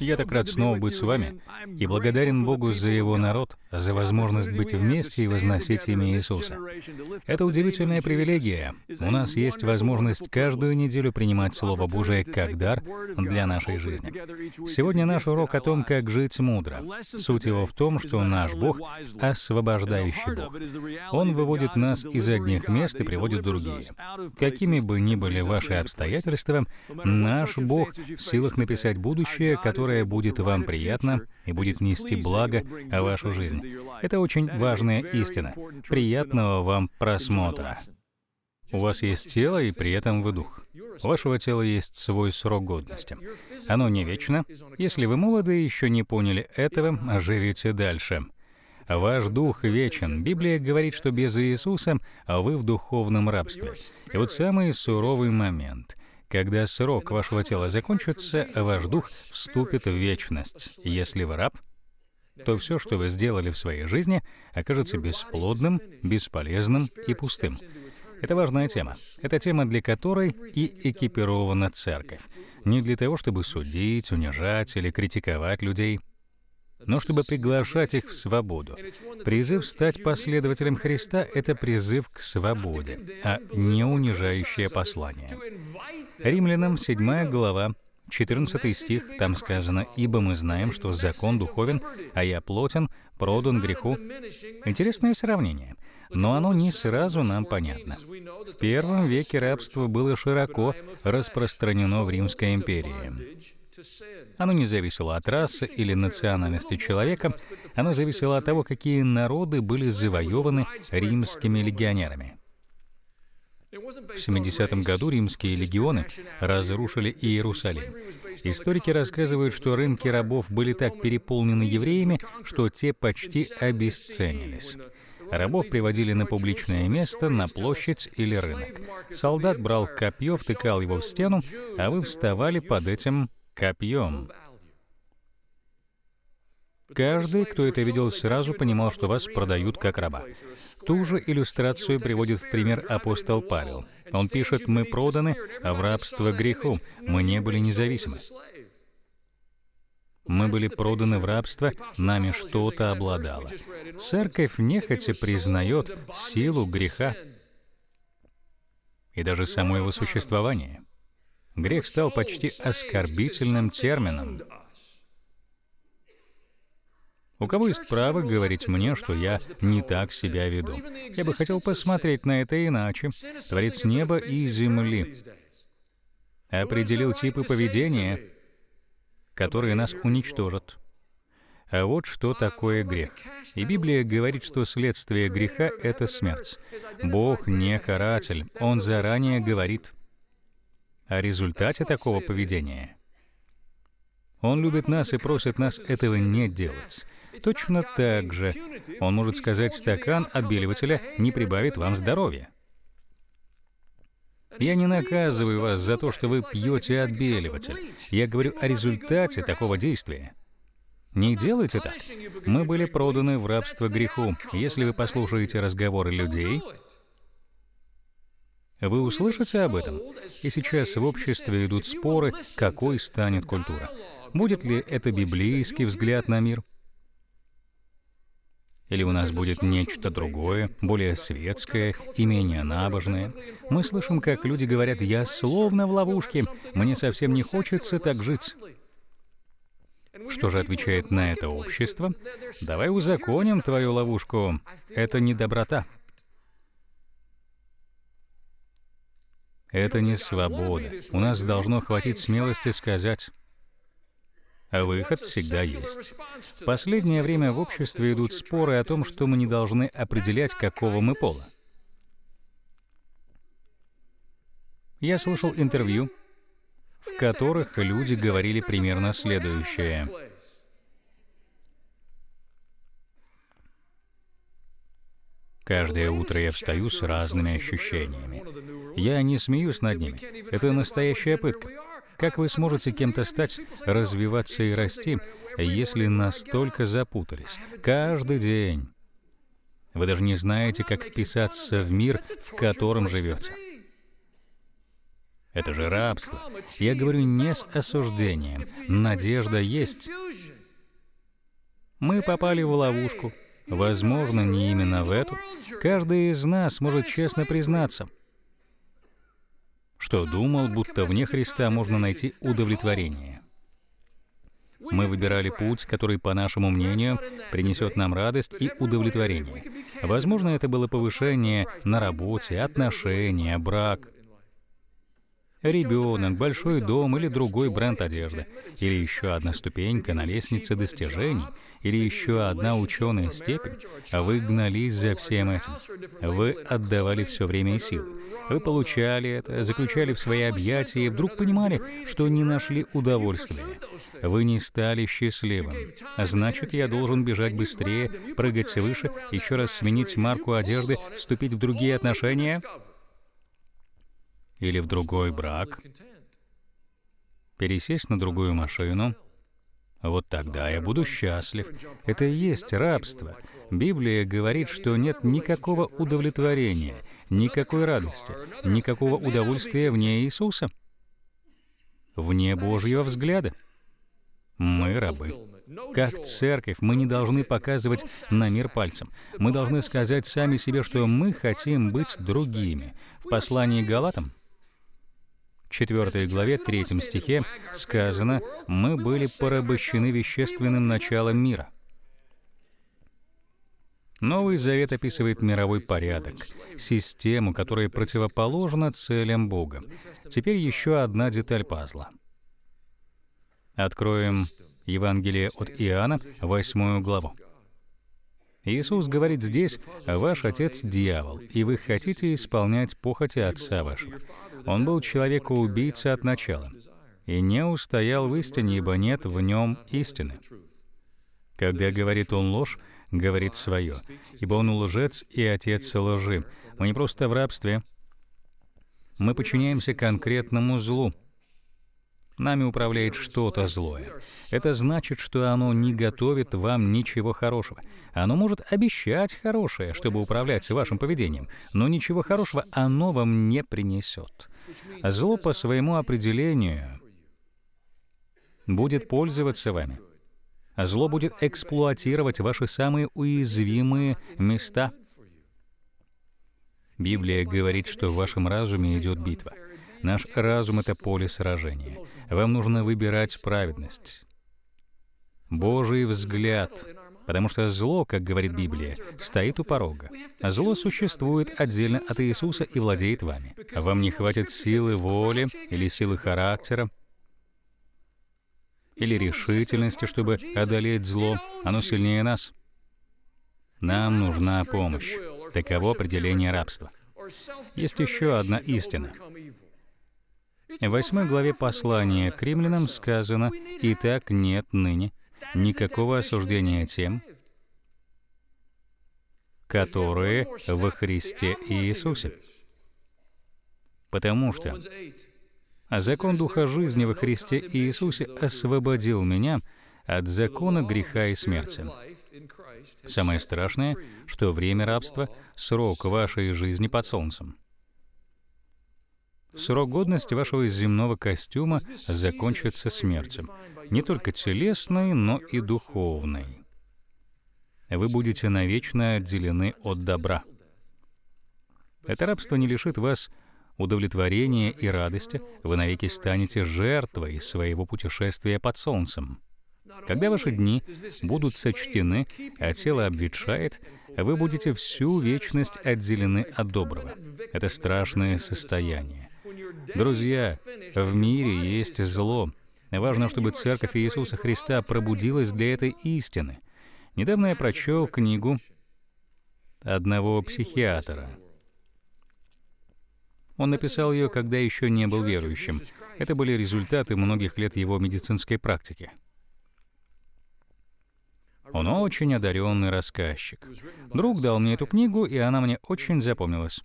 Я так рад снова быть с вами и благодарен Богу за Его народ, за возможность быть вместе и возносить имя Иисуса. Это удивительная привилегия. У нас есть возможность каждую неделю принимать Слово Божие как дар для нашей жизни. Сегодня наш урок о том, как жить мудро. Суть его в том, что наш Бог — освобождающий Бог. Он выводит нас из одних мест и приводит другие. Какими бы ни были ваши обстоятельства, наш Бог в силах написать будущее, которое будет вам приятно и будет нести благо в вашу жизнь. Это очень важная истина. Приятного вам просмотра. У вас есть тело, и при этом вы дух. У вашего тела есть свой срок годности. Оно не вечно. Если вы молоды и еще не поняли этого, живите дальше. Ваш дух вечен. Библия говорит, что без Иисуса вы в духовном рабстве. И вот самый суровый момент. Когда срок вашего тела закончится, ваш дух вступит в вечность. Если вы раб, то все, что вы сделали в своей жизни, окажется бесплодным, бесполезным и пустым. Это важная тема. Это тема, для которой и экипирована церковь. Не для того, чтобы судить, унижать или критиковать людей — но чтобы приглашать их в свободу. Призыв стать последователем Христа — это призыв к свободе, а не унижающее послание. Римлянам 7 глава, 14 стих, там сказано, «Ибо мы знаем, что закон духовен, а я плотен, продан греху». Интересное сравнение, но оно не сразу нам понятно. В первом веке рабство было широко распространено в Римской империи. Оно не зависело от расы или национальности человека, оно зависело от того, какие народы были завоеваны римскими легионерами. В 70 году римские легионы разрушили Иерусалим. Историки рассказывают, что рынки рабов были так переполнены евреями, что те почти обесценились. Рабов приводили на публичное место, на площадь или рынок. Солдат брал копье, втыкал его в стену, а вы вставали под этим копьем. Каждый, кто это видел, сразу понимал, что вас продают как раба. Ту же иллюстрацию приводит в пример апостол Павел. Он пишет, «Мы проданы в рабство греху, мы не были независимы». Мы были проданы в рабство, нами что-то обладало. Церковь нехотя признает силу греха и даже само его существование — Грех стал почти оскорбительным термином. У кого есть право говорить мне, что я не так себя веду? Я бы хотел посмотреть на это иначе. Творец неба и земли определил типы поведения, которые нас уничтожат. А вот что такое грех. И Библия говорит, что следствие греха — это смерть. Бог не каратель, Он заранее говорит — о результате такого поведения. Он любит нас и просит нас этого не делать. Точно так же он может сказать, стакан отбеливателя не прибавит вам здоровья. Я не наказываю вас за то, что вы пьете отбеливатель. Я говорю о результате такого действия. Не делайте так. Мы были проданы в рабство греху. Если вы послушаете разговоры людей, вы услышите об этом? И сейчас в обществе идут споры, какой станет культура. Будет ли это библейский взгляд на мир? Или у нас будет нечто другое, более светское и менее набожное? Мы слышим, как люди говорят, «Я словно в ловушке, мне совсем не хочется так жить». Что же отвечает на это общество? Давай узаконим твою ловушку. Это не доброта. Это не свобода. У нас должно хватить смелости сказать, а выход всегда есть. В последнее время в обществе идут споры о том, что мы не должны определять, какого мы пола. Я слушал интервью, в которых люди говорили примерно следующее. Каждое утро я встаю с разными ощущениями. Я не смеюсь над ними. Это настоящая пытка. Как вы сможете кем-то стать, развиваться и расти, если настолько запутались? Каждый день. Вы даже не знаете, как вписаться в мир, в котором живете. Это же рабство. Я говорю не с осуждением. Надежда есть. Мы попали в ловушку. Возможно, не именно в эту. Каждый из нас может честно признаться, что думал, будто вне Христа можно найти удовлетворение. Мы выбирали путь, который, по нашему мнению, принесет нам радость и удовлетворение. Возможно, это было повышение на работе, отношения, брак, ребенок, большой дом или другой бренд одежды, или еще одна ступенька на лестнице достижений, или еще одна ученая степень, а вы гнались за всем этим. Вы отдавали все время и силы. Вы получали это, заключали в свои объятия и вдруг понимали, что не нашли удовольствия. Вы не стали счастливым. Значит, я должен бежать быстрее, прыгать выше, еще раз сменить марку одежды, вступить в другие отношения — или в другой брак, пересесть на другую машину, вот тогда я буду счастлив. Это и есть рабство. Библия говорит, что нет никакого удовлетворения, никакой радости, никакого удовольствия вне Иисуса, вне Божьего взгляда. Мы рабы. Как церковь, мы не должны показывать на мир пальцем. Мы должны сказать сами себе, что мы хотим быть другими. В послании Галатам 4 главе 3 стихе сказано «Мы были порабощены вещественным началом мира». Новый Завет описывает мировой порядок, систему, которая противоположна целям Бога. Теперь еще одна деталь пазла. Откроем Евангелие от Иоанна, 8 главу. Иисус говорит здесь, «Ваш отец — дьявол, и вы хотите исполнять похоти отца вашего». Он был человека-убийца от начала и не устоял в истине, ибо нет в нем истины. Когда говорит он ложь, говорит свое, ибо он лжец и отец лжи. Мы не просто в рабстве, мы подчиняемся конкретному злу. Нами управляет что-то злое. Это значит, что оно не готовит вам ничего хорошего. Оно может обещать хорошее, чтобы управлять вашим поведением, но ничего хорошего оно вам не принесет. Зло по своему определению будет пользоваться вами. Зло будет эксплуатировать ваши самые уязвимые места. Библия говорит, что в вашем разуме идет битва. Наш разум — это поле сражения. Вам нужно выбирать праведность. Божий взгляд Потому что зло, как говорит Библия, стоит у порога. Зло существует отдельно от Иисуса и владеет вами. Вам не хватит силы воли или силы характера, или решительности, чтобы одолеть зло. Оно сильнее нас. Нам нужна помощь. Таково определение рабства. Есть еще одна истина. В восьмой главе послания к римлянам сказано «Итак нет ныне никакого осуждения тем, которые во Христе Иисусе. Потому что закон Духа жизни во Христе Иисусе освободил меня от закона греха и смерти. Самое страшное, что время рабства — срок вашей жизни под солнцем. Срок годности вашего земного костюма закончится смертью не только телесной, но и духовной. Вы будете навечно отделены от добра. Это рабство не лишит вас удовлетворения и радости, вы навеки станете жертвой своего путешествия под солнцем. Когда ваши дни будут сочтены, а тело обветшает, вы будете всю вечность отделены от доброго. Это страшное состояние. Друзья, в мире есть зло, Важно, чтобы Церковь Иисуса Христа пробудилась для этой истины. Недавно я прочел книгу одного психиатра. Он написал ее, когда еще не был верующим. Это были результаты многих лет его медицинской практики. Он очень одаренный рассказчик. Друг дал мне эту книгу, и она мне очень запомнилась.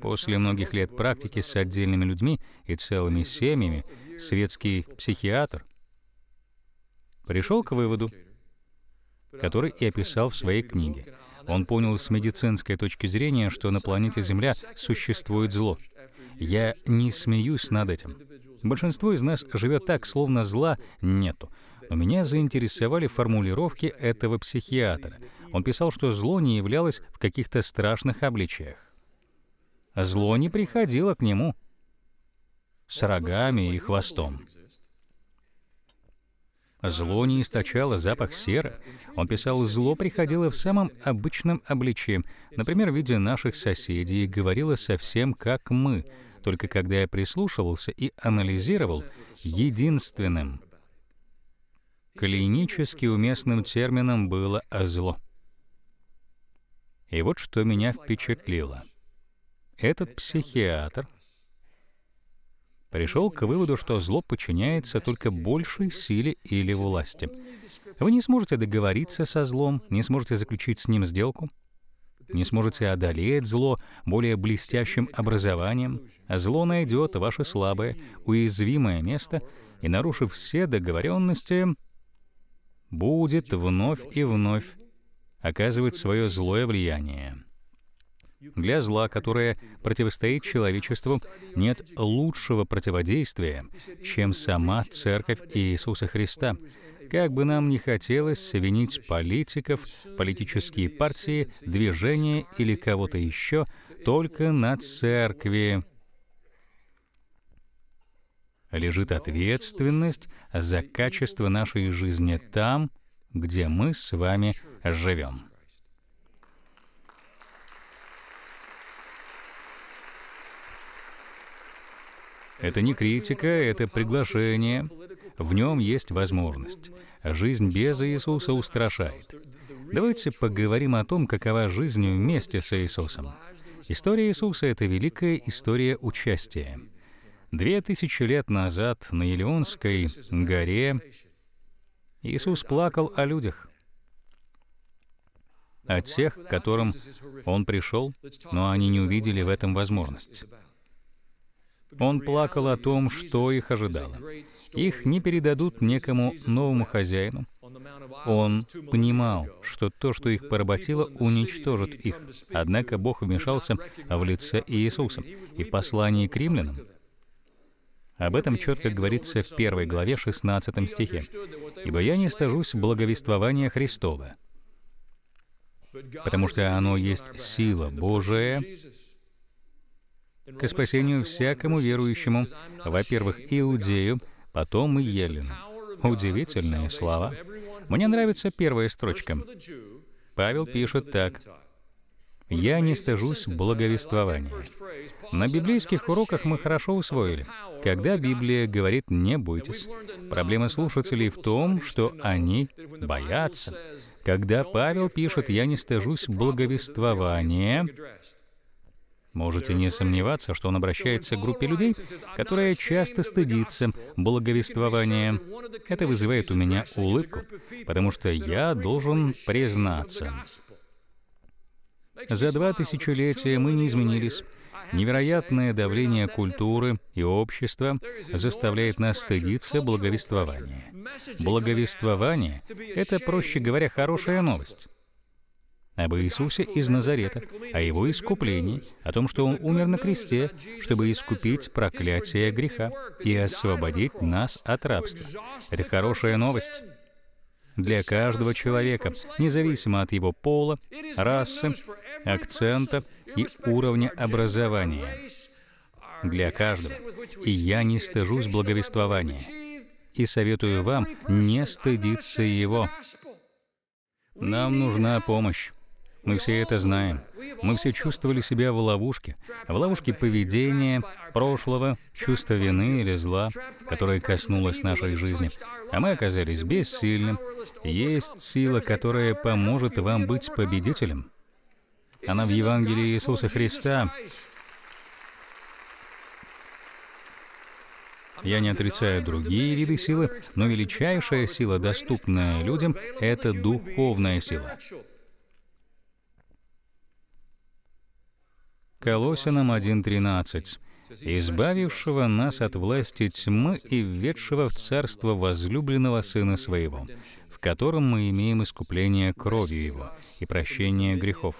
После многих лет практики с отдельными людьми и целыми семьями светский психиатр, пришел к выводу, который и описал в своей книге. Он понял с медицинской точки зрения, что на планете Земля существует зло. Я не смеюсь над этим. Большинство из нас живет так, словно зла нету. Но меня заинтересовали формулировки этого психиатра. Он писал, что зло не являлось в каких-то страшных обличиях. Зло не приходило к нему с рогами и хвостом. Зло не источало запах серы. Он писал, зло приходило в самом обычном обличии, например, в виде наших соседей, и говорило совсем как мы. Только когда я прислушивался и анализировал, единственным клинически уместным термином было зло. И вот что меня впечатлило. Этот психиатр пришел к выводу, что зло подчиняется только большей силе или власти. Вы не сможете договориться со злом, не сможете заключить с ним сделку, не сможете одолеть зло более блестящим образованием, а зло найдет ваше слабое, уязвимое место и, нарушив все договоренности, будет вновь и вновь оказывать свое злое влияние. Для зла, которое противостоит человечеству, нет лучшего противодействия, чем сама Церковь Иисуса Христа. Как бы нам ни хотелось винить политиков, политические партии, движения или кого-то еще, только на Церкви лежит ответственность за качество нашей жизни там, где мы с вами живем. Это не критика, это приглашение. В нем есть возможность. Жизнь без Иисуса устрашает. Давайте поговорим о том, какова жизнь вместе с Иисусом. История Иисуса — это великая история участия. Две тысячи лет назад на Елеонской горе Иисус плакал о людях, о тех, к которым Он пришел, но они не увидели в этом возможность. Он плакал о том, что их ожидало. Их не передадут некому новому хозяину. Он понимал, что то, что их поработило, уничтожит их. Однако Бог вмешался в лице Иисуса. И в послании к римлянам об этом четко говорится в первой главе 16 стихе. «Ибо я не стажусь благовествования Христова, потому что оно есть сила Божия к спасению всякому верующему, во-первых, иудею, потом и елену. Удивительные слова. Мне нравится первая строчка. Павел пишет так. «Я не стыжусь благовествования». На библейских уроках мы хорошо усвоили. Когда Библия говорит «не бойтесь», проблема слушателей в том, что они боятся. Когда Павел пишет «я не стыжусь благовествования», Можете не сомневаться, что он обращается к группе людей, которая часто стыдится благовествования. Это вызывает у меня улыбку, потому что я должен признаться. За два тысячелетия мы не изменились. Невероятное давление культуры и общества заставляет нас стыдиться благовествования. Благовествование — это, проще говоря, хорошая новость об Иисусе из Назарета, о Его искуплении, о том, что Он умер на кресте, чтобы искупить проклятие греха и освободить нас от рабства. Это хорошая новость для каждого человека, независимо от его пола, расы, акцента и уровня образования. Для каждого. И я не стыжусь благовествования. И советую вам не стыдиться его. Нам нужна помощь. Мы все это знаем. Мы все чувствовали себя в ловушке. В ловушке поведения, прошлого, чувства вины или зла, которое коснулось нашей жизни. А мы оказались бессильным. Есть сила, которая поможет вам быть победителем. Она в Евангелии Иисуса Христа. Я не отрицаю другие виды силы, но величайшая сила, доступная людям, — это духовная сила. Колосинам 1.13, «избавившего нас от власти тьмы и введшего в царство возлюбленного Сына Своего, в котором мы имеем искупление кровью Его и прощение грехов.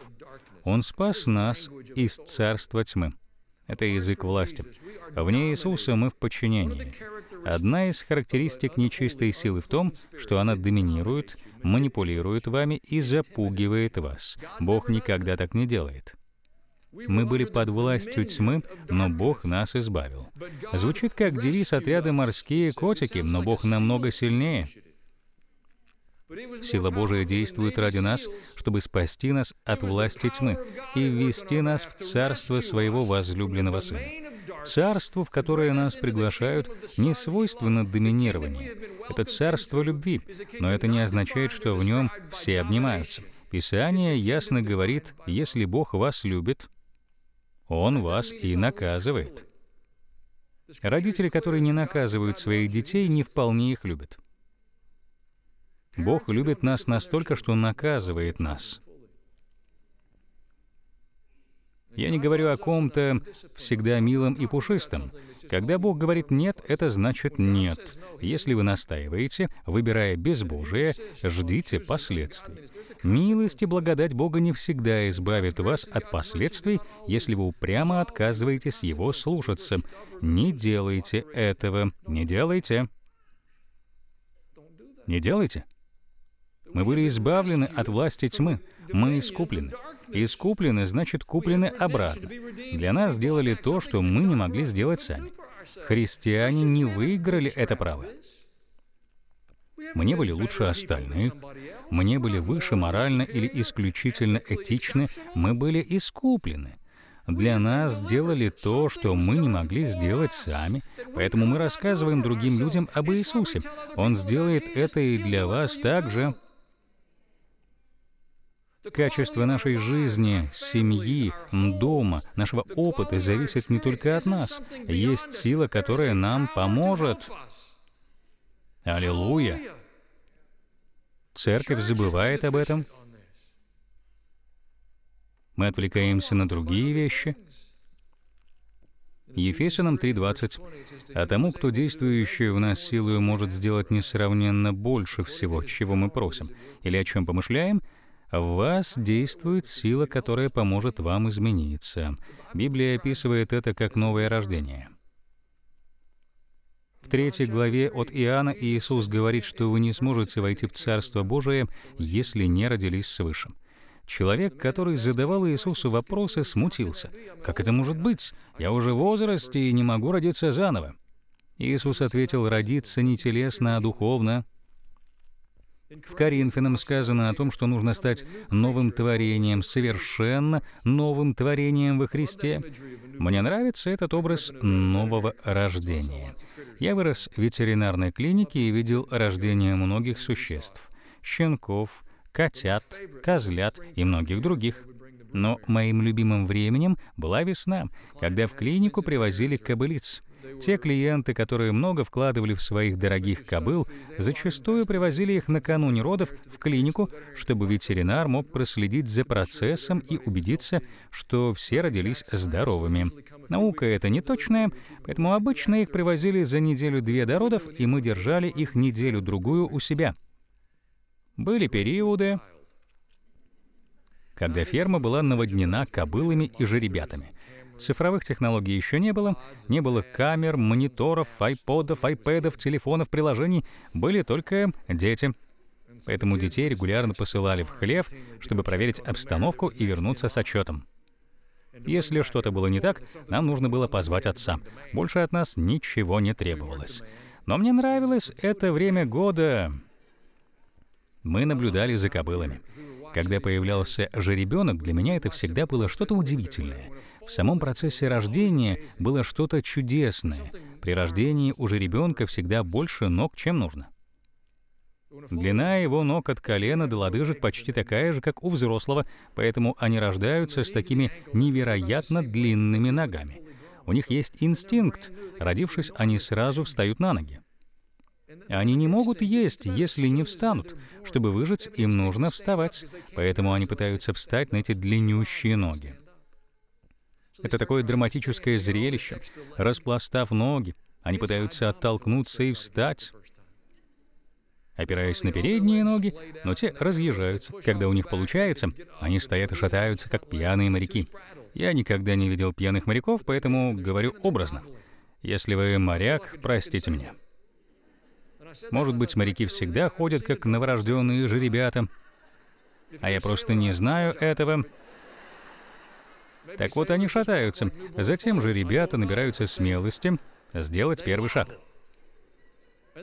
Он спас нас из царства тьмы». Это язык власти. Вне Иисуса мы в подчинении. Одна из характеристик нечистой силы в том, что она доминирует, манипулирует вами и запугивает вас. Бог никогда так не делает. Мы были под властью тьмы, но Бог нас избавил. Звучит как девиз отряда «Морские котики», но Бог намного сильнее. Сила Божия действует ради нас, чтобы спасти нас от власти тьмы и ввести нас в царство своего возлюбленного Сына. Царство, в которое нас приглашают, не свойственно доминирование. Это царство любви, но это не означает, что в нем все обнимаются. Писание ясно говорит, если Бог вас любит, Он вас и наказывает. Родители, которые не наказывают своих детей, не вполне их любят. Бог любит нас настолько, что наказывает нас. Я не говорю о ком-то всегда милом и пушистом. Когда Бог говорит «нет», это значит «нет». Если вы настаиваете, выбирая безбожие, ждите последствий. Милость и благодать Бога не всегда избавит вас от последствий, если вы упрямо отказываетесь Его слушаться. Не делайте этого. Не делайте. Не делайте. Мы были избавлены от власти тьмы. Мы искуплены. Искуплены значит куплены обратно. Для нас сделали то, что мы не могли сделать сами. Христиане не выиграли это право. Мы не были лучше остальных, мы не были выше морально или исключительно этичны, мы были искуплены. Для нас сделали то, что мы не могли сделать сами, поэтому мы рассказываем другим людям об Иисусе. Он сделает это и для вас также. Качество нашей жизни, семьи, дома, нашего опыта зависит не только от нас. Есть сила, которая нам поможет. Аллилуйя! Церковь забывает об этом. Мы отвлекаемся на другие вещи. Ефесянам 3.20. «А тому, кто действующую в нас силою может сделать несравненно больше всего, чего мы просим, или о чем помышляем, в вас действует сила, которая поможет вам измениться. Библия описывает это как новое рождение. В третьей главе от Иоанна Иисус говорит, что вы не сможете войти в Царство Божие, если не родились свыше. Человек, который задавал Иисусу вопросы, смутился. «Как это может быть? Я уже в возрасте и не могу родиться заново». Иисус ответил, «Родиться не телесно, а духовно». В Коринфянам сказано о том, что нужно стать новым творением, совершенно новым творением во Христе. Мне нравится этот образ нового рождения. Я вырос в ветеринарной клинике и видел рождение многих существ — щенков, котят, козлят и многих других. Но моим любимым временем была весна, когда в клинику привозили кобылиц — те клиенты, которые много вкладывали в своих дорогих кобыл, зачастую привозили их накануне родов в клинику, чтобы ветеринар мог проследить за процессом и убедиться, что все родились здоровыми. Наука это не точная, поэтому обычно их привозили за неделю-две до родов, и мы держали их неделю-другую у себя. Были периоды, когда ферма была наводнена кобылами и жеребятами. Цифровых технологий еще не было, не было камер, мониторов, айподов, айпэдов, телефонов, приложений, были только дети. Поэтому детей регулярно посылали в хлев, чтобы проверить обстановку и вернуться с отчетом. Если что-то было не так, нам нужно было позвать отца. Больше от нас ничего не требовалось. Но мне нравилось это время года. Мы наблюдали за кобылами. Когда появлялся жеребенок, для меня это всегда было что-то удивительное. В самом процессе рождения было что-то чудесное. При рождении у жеребенка всегда больше ног, чем нужно. Длина его ног от колена до лодыжек почти такая же, как у взрослого, поэтому они рождаются с такими невероятно длинными ногами. У них есть инстинкт. Родившись, они сразу встают на ноги. Они не могут есть, если не встанут. Чтобы выжить, им нужно вставать. Поэтому они пытаются встать на эти длиннющие ноги. Это такое драматическое зрелище. Распластав ноги, они пытаются оттолкнуться и встать, опираясь на передние ноги, но те разъезжаются. Когда у них получается, они стоят и шатаются, как пьяные моряки. Я никогда не видел пьяных моряков, поэтому говорю образно. Если вы моряк, простите меня. Может быть, моряки всегда ходят как новорожденные же ребята, а я просто не знаю этого. Так вот, они шатаются. Затем же ребята набираются смелости сделать первый шаг.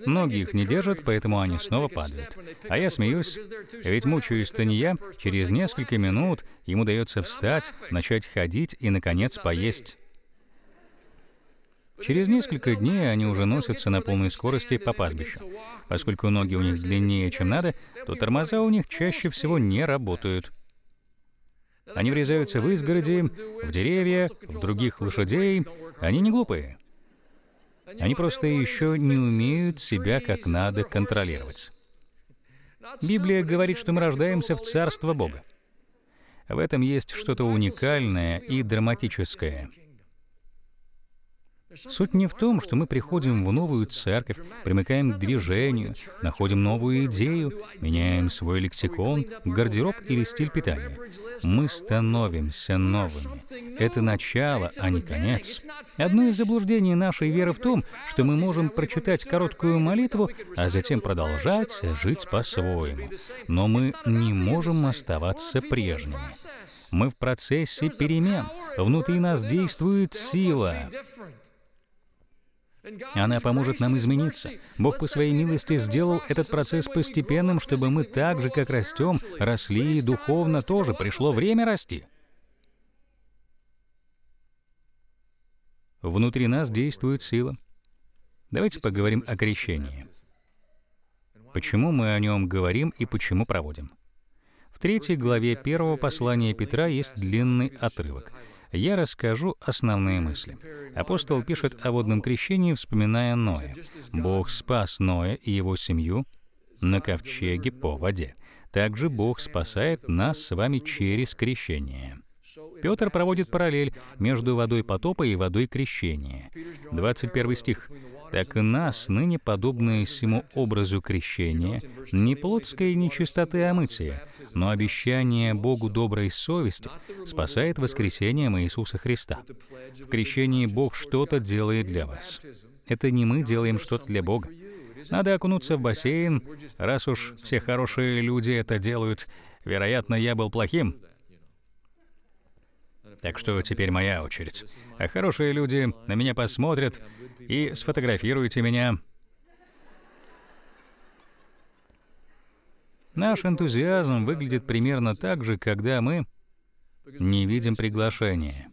Ноги их не держат, поэтому они снова падают. А я смеюсь, ведь мучаюсь-то не я. Через несколько минут ему дается встать, начать ходить и, наконец, поесть. Через несколько дней они уже носятся на полной скорости по пастбищу. Поскольку ноги у них длиннее, чем надо, то тормоза у них чаще всего не работают. Они врезаются в изгороди, в деревья, в других лошадей. Они не глупые. Они просто еще не умеют себя как надо контролировать. Библия говорит, что мы рождаемся в Царство Бога. В этом есть что-то уникальное и драматическое — Суть не в том, что мы приходим в новую церковь, примыкаем к движению, находим новую идею, меняем свой лексикон, гардероб или стиль питания. Мы становимся новыми. Это начало, а не конец. Одно из заблуждений нашей веры в том, что мы можем прочитать короткую молитву, а затем продолжать жить по-своему. Но мы не можем оставаться прежними. Мы в процессе перемен. Внутри нас действует сила. Она поможет нам измениться. Бог по своей милости сделал этот процесс постепенным, чтобы мы так же, как растем, росли и духовно тоже. Пришло время расти. Внутри нас действует сила. Давайте поговорим о крещении. Почему мы о нем говорим и почему проводим? В третьей главе первого послания Петра есть длинный отрывок — я расскажу основные мысли. Апостол пишет о водном крещении, вспоминая Ноя. Бог спас Ноя и его семью на ковчеге по воде. Также Бог спасает нас с вами через крещение. Петр проводит параллель между водой потопа и водой крещения. 21 стих. «Так и нас, ныне подобные всему образу крещения, не плотской нечистоты омытия, но обещание Богу доброй совести спасает воскресением Иисуса Христа. В крещении Бог что-то делает для вас. Это не мы делаем что-то для Бога. Надо окунуться в бассейн, раз уж все хорошие люди это делают. Вероятно, я был плохим, так что теперь моя очередь. А хорошие люди на меня посмотрят и сфотографируйте меня. Наш энтузиазм выглядит примерно так же, когда мы не видим приглашения.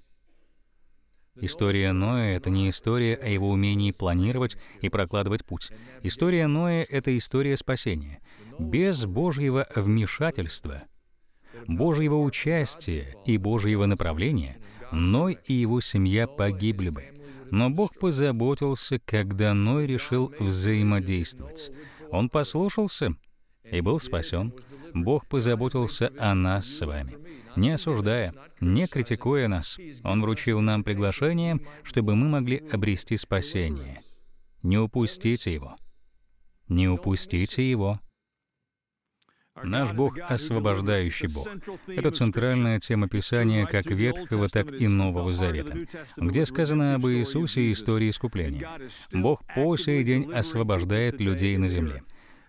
История Ноя — это не история о его умении планировать и прокладывать путь. История Ноя — это история спасения. Без Божьего вмешательства — Божьего участия и Божьего направления, Ной и его семья погибли бы. Но Бог позаботился, когда Ной решил взаимодействовать. Он послушался и был спасен. Бог позаботился о нас с вами, не осуждая, не критикуя нас. Он вручил нам приглашение, чтобы мы могли обрести спасение. Не упустите его. Не упустите его. Наш Бог — освобождающий Бог. Это центральная тема Писания как Ветхого, так и Нового Завета, где сказано об Иисусе и истории искупления. Бог по сей день освобождает людей на земле.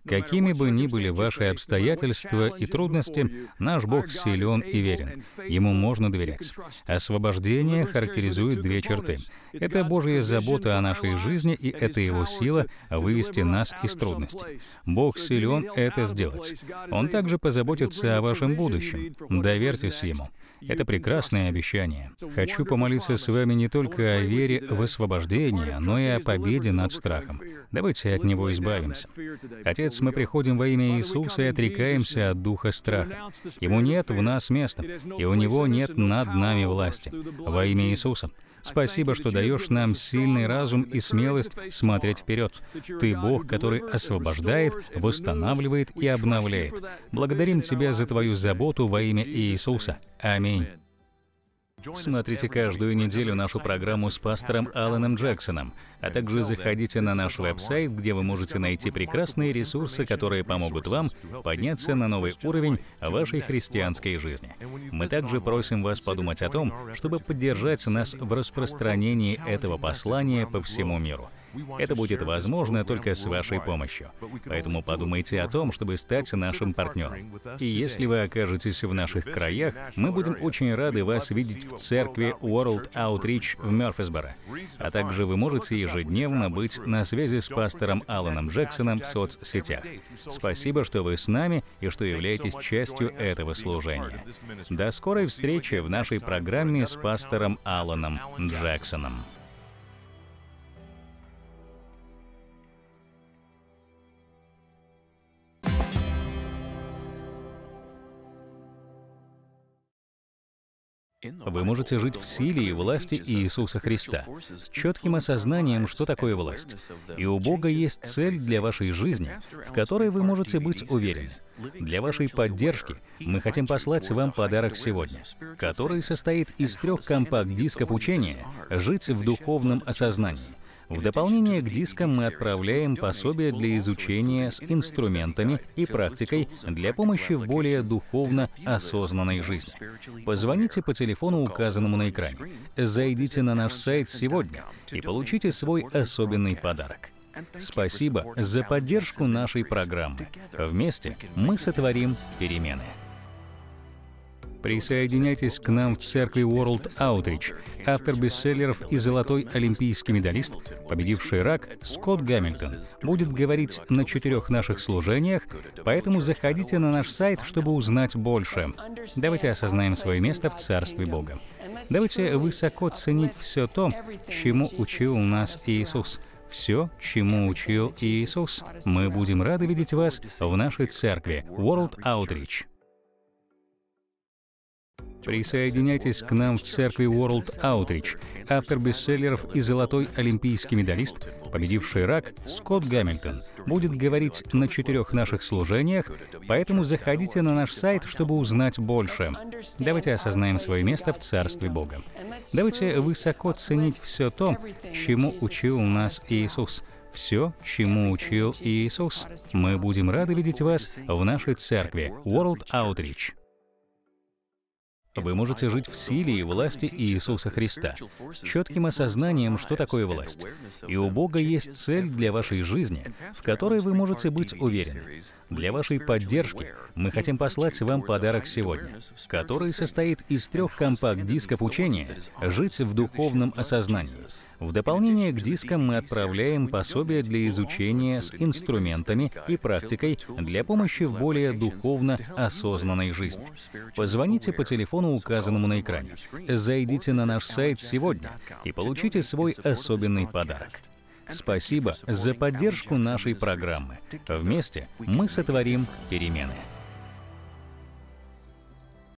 Какими бы ни были ваши обстоятельства и трудности, наш Бог силен и верен. Ему можно доверять. Освобождение характеризует две черты. Это Божья забота о нашей жизни, и это Его сила вывести нас из трудностей. Бог силен это сделать. Он также позаботится о вашем будущем. Доверьтесь Ему. Это прекрасное обещание. Хочу помолиться с вами не только о вере в освобождение, но и о победе над страхом. Давайте от него избавимся. Отец, мы приходим во имя Иисуса и отрекаемся от духа страха. Ему нет в нас места, и у него нет над нами власти. Во имя Иисуса. Спасибо, что даешь нам сильный разум и смелость смотреть вперед. Ты Бог, который освобождает, восстанавливает и обновляет. Благодарим Тебя за Твою заботу во имя Иисуса. Аминь. Смотрите каждую неделю нашу программу с пастором Аланом Джексоном, а также заходите на наш веб-сайт, где вы можете найти прекрасные ресурсы, которые помогут вам подняться на новый уровень вашей христианской жизни. Мы также просим вас подумать о том, чтобы поддержать нас в распространении этого послания по всему миру. Это будет возможно только с вашей помощью. Поэтому подумайте о том, чтобы стать нашим партнером. И если вы окажетесь в наших краях, мы будем очень рады вас видеть в церкви World Outreach в Мёрфисборо. А также вы можете ежедневно быть на связи с пастором Аланом Джексоном в соцсетях. Спасибо, что вы с нами и что являетесь частью этого служения. До скорой встречи в нашей программе с пастором Аланом Джексоном. Вы можете жить в силе и власти Иисуса Христа, с четким осознанием, что такое власть. И у Бога есть цель для вашей жизни, в которой вы можете быть уверены. Для вашей поддержки мы хотим послать вам подарок сегодня, который состоит из трех компакт-дисков учения «Жить в духовном осознании», в дополнение к дискам мы отправляем пособия для изучения с инструментами и практикой для помощи в более духовно осознанной жизни. Позвоните по телефону, указанному на экране. Зайдите на наш сайт сегодня и получите свой особенный подарок. Спасибо за поддержку нашей программы. Вместе мы сотворим перемены. Присоединяйтесь к нам в церкви World Outreach. Автор бестселлеров и золотой олимпийский медалист, победивший рак Скотт Гамильтон, будет говорить на четырех наших служениях, поэтому заходите на наш сайт, чтобы узнать больше. Давайте осознаем свое место в Царстве Бога. Давайте высоко ценить все то, чему учил нас Иисус. Все, чему учил Иисус. Мы будем рады видеть вас в нашей церкви World Outreach. Присоединяйтесь к нам в церкви World Outreach. Автор бестселлеров и золотой олимпийский медалист, победивший рак Скотт Гамильтон, будет говорить на четырех наших служениях, поэтому заходите на наш сайт, чтобы узнать больше. Давайте осознаем свое место в Царстве Бога. Давайте высоко ценить все то, чему учил нас Иисус все, чему учил Иисус. Мы будем рады видеть вас в нашей церкви World Outreach. Вы можете жить в силе и власти Иисуса Христа, с четким осознанием, что такое власть. И у Бога есть цель для вашей жизни, в которой вы можете быть уверены. Для вашей поддержки мы хотим послать вам подарок сегодня, который состоит из трех компакт-дисков учения «Жить в духовном осознании». В дополнение к дискам мы отправляем пособия для изучения с инструментами и практикой для помощи в более духовно осознанной жизни. Позвоните по телефону, указанному на экране. Зайдите на наш сайт сегодня и получите свой особенный подарок. Спасибо за поддержку нашей программы. Вместе мы сотворим перемены.